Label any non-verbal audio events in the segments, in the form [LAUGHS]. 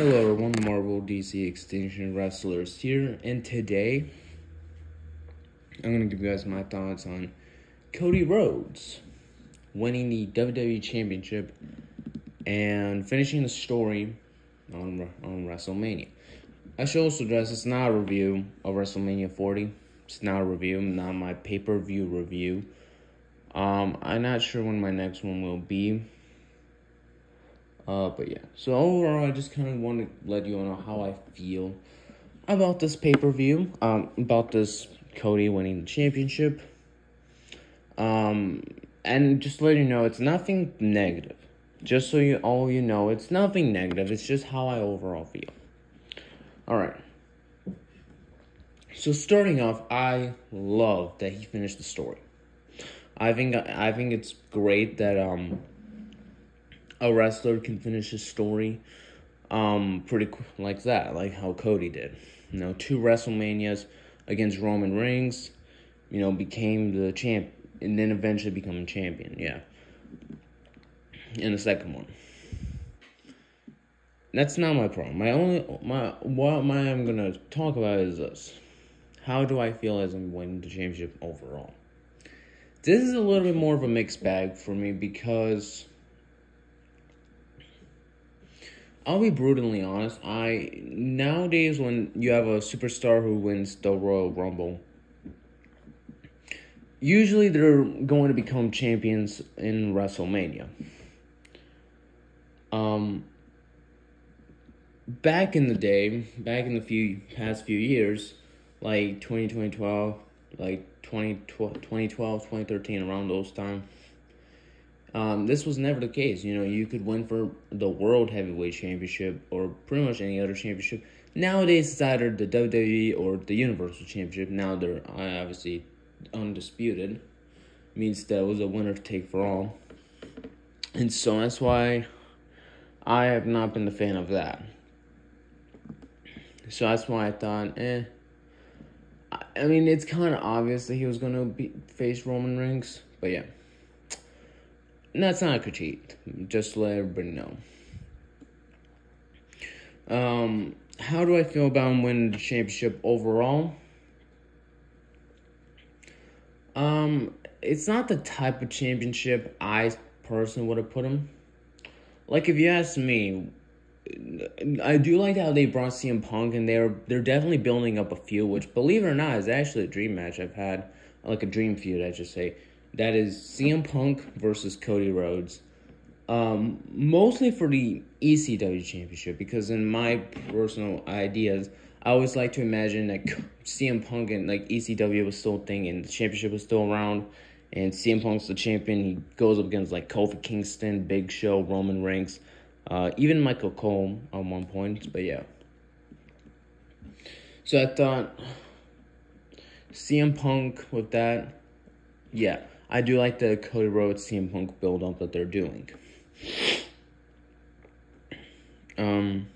Hello everyone, Marvel DC Extinction Wrestlers here, and today I'm gonna give you guys my thoughts on Cody Rhodes winning the WWE Championship and finishing the story on on WrestleMania. I should also address it's not a review of WrestleMania 40. It's not a review, not my pay per view review. Um, I'm not sure when my next one will be. Uh, but yeah. So overall, I just kind of want to let you know how I feel about this pay per view. Um, about this Cody winning the championship. Um, and just let you know, it's nothing negative. Just so you all you know, it's nothing negative. It's just how I overall feel. All right. So starting off, I love that he finished the story. I think I think it's great that um a wrestler can finish his story um pretty like that, like how Cody did. You know, two WrestleManias against Roman Reigns, you know, became the champ and then eventually become a champion, yeah. In the second one. That's not my problem. My only my what my I'm gonna talk about is this. How do I feel as I'm winning the championship overall? This is a little bit more of a mixed bag for me because I'll be brutally honest. I nowadays when you have a superstar who wins the Royal Rumble, usually they're going to become champions in WrestleMania. Um back in the day, back in the few past few years, like 2012, like 2012, 2013, around those time. Um, this was never the case. You know, you could win for the World Heavyweight Championship or pretty much any other championship. Nowadays, it's either the WWE or the Universal Championship. Now they're uh, obviously undisputed. Means that was a winner take for all. And so that's why I have not been the fan of that. So that's why I thought, eh. I mean, it's kind of obvious that he was going to face Roman Reigns, but yeah. That's not a critique, just let everybody know. Um, how do I feel about him winning the championship overall? Um, it's not the type of championship I personally would have put him. Like, if you ask me, I do like how they brought CM Punk, and they're they're definitely building up a feud, which, believe it or not, is actually a dream match I've had, like a dream feud, I should say. That is CM Punk versus Cody Rhodes, um, mostly for the ECW championship, because in my personal ideas, I always like to imagine that [LAUGHS] CM Punk and like ECW was still a thing, and the championship was still around, and CM Punk's the champion. He goes up against like Kofi Kingston, Big Show, Roman Reigns. Uh, even Michael Cole on one point, but yeah. So I thought CM Punk with that, yeah, I do like the Cody Rhodes CM Punk build up that they're doing. Um,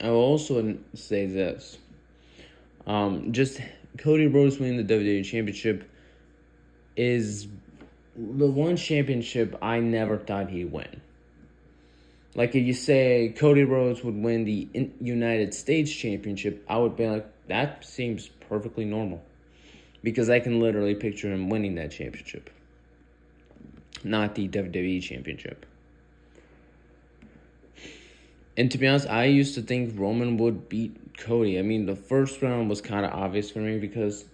I will also say this. Um, just Cody Rhodes winning the WWE Championship is the one championship I never thought he'd win. Like if you say Cody Rhodes would win the United States Championship, I would be like, that seems perfectly normal. Because I can literally picture him winning that championship. Not the WWE Championship. And to be honest, I used to think Roman would beat Cody. I mean, the first round was kind of obvious for me because,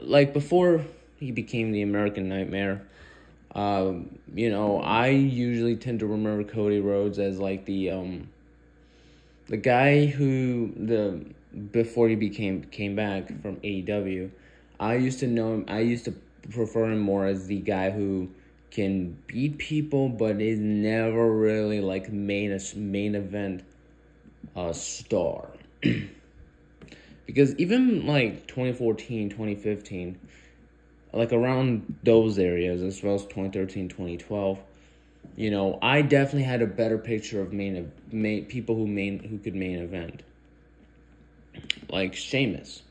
like, before he became the American Nightmare, um, you know, I usually tend to remember Cody Rhodes as like the um the guy who the before he became came back from AEW. I used to know him. I used to prefer him more as the guy who can beat people, but is never really like main main event uh, star. [CLEARS THROAT] because even like 2014, 2015 like around those areas as well as 2013 2012 you know i definitely had a better picture of main, main people who main who could main event like Sheamus.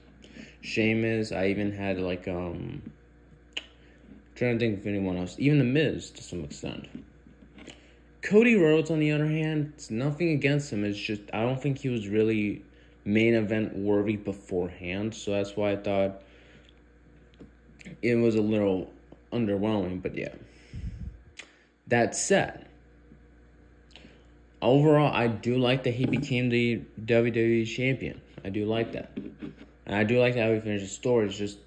Sheamus, I even had like um trying to think of anyone else. Even the Miz to some extent. Cody Rhodes, on the other hand, it's nothing against him. It's just I don't think he was really main event worthy beforehand, so that's why I thought it was a little underwhelming. But yeah, that said, overall, I do like that he became the WWE champion. I do like that, and I do like how he finished the story. It's just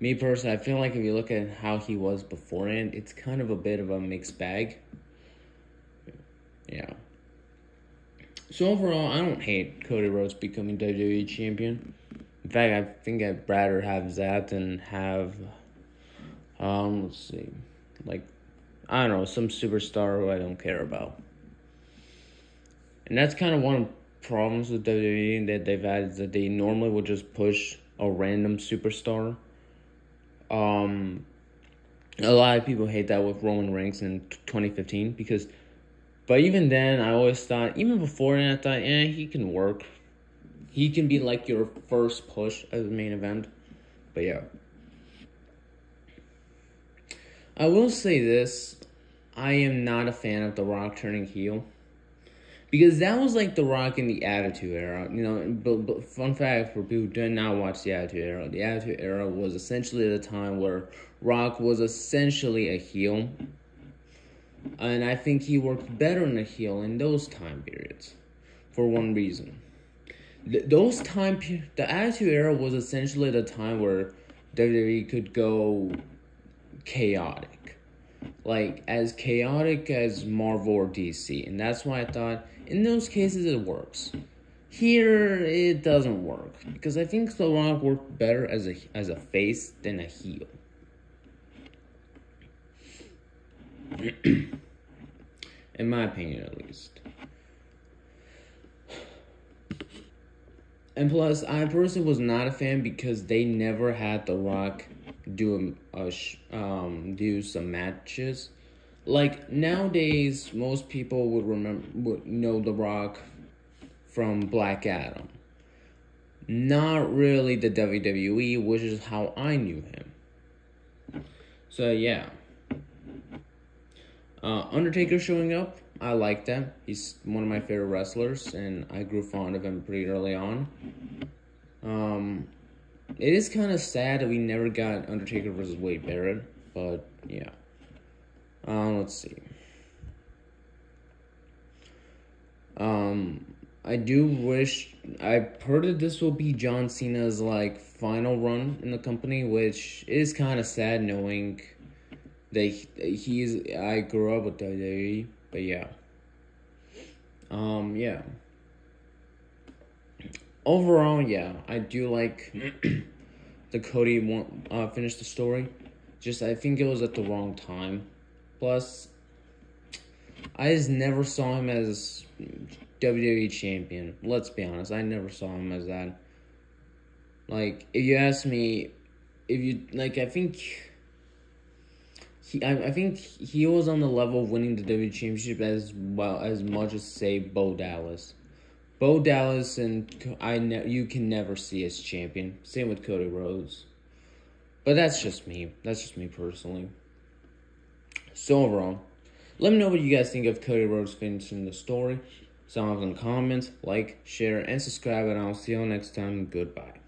me personally, I feel like if you look at how he was beforehand, it's kind of a bit of a mixed bag. Yeah. So overall, I don't hate Cody Rhodes becoming WWE champion. In fact, I think I'd rather have that than have, um, let's see, like, I don't know, some superstar who I don't care about. And that's kind of one problems with WWE that they've had is that they normally will just push a random superstar um, a lot of people hate that with Roman Reigns in 2015 because, but even then, I always thought, even before that, I thought, yeah, he can work. He can be like your first push as the main event. But yeah. I will say this I am not a fan of The Rock turning heel because that was like the Rock in the Attitude Era. You know, but, but fun fact for people who did not watch the Attitude Era, the Attitude Era was essentially the time where Rock was essentially a heel, and I think he worked better in a heel in those time periods, for one reason. Th- those time, the Attitude Era was essentially the time where WWE could go chaotic, like as chaotic as Marvel or DC, and that's why I thought in those cases, it works. Here, it doesn't work because I think The Rock worked better as a as a face than a heel. [CLEARS THROAT] In my opinion, at least. And plus, I personally was not a fan because they never had The Rock do a, um do some matches. Like nowadays most people would remember would know the rock from black adam. Not really the wwe which is how i knew him. So yeah. Uh, undertaker showing up i like that he's one of my favorite wrestlers and i grew fond of him pretty early on. Um it is kind of sad that we never got undertaker versus wade barrett but yeah um, let's see. Um, I do wish I've heard that this will be John Cena's like final run in the company, which is kind of sad knowing that he's I grew up with WWE, but yeah. Um, yeah. Overall, yeah, I do like [CLEARS THROAT] the Cody one uh, finished the story. Just I think it was at the wrong time. Plus, I just never saw him as WWE champion. Let's be honest, I never saw him as that. Like, if you ask me, if you like, I think he, I, I think he was on the level of winning the WWE championship as well as much as say Bo Dallas. Bo Dallas and I, ne- you can never see as champion. Same with Cody Rhodes. But that's just me. That's just me personally. So overall, let me know what you guys think of Cody Rhodes finishing the story. Sound off in the comments, like, share, and subscribe, and I'll see you all next time. Goodbye.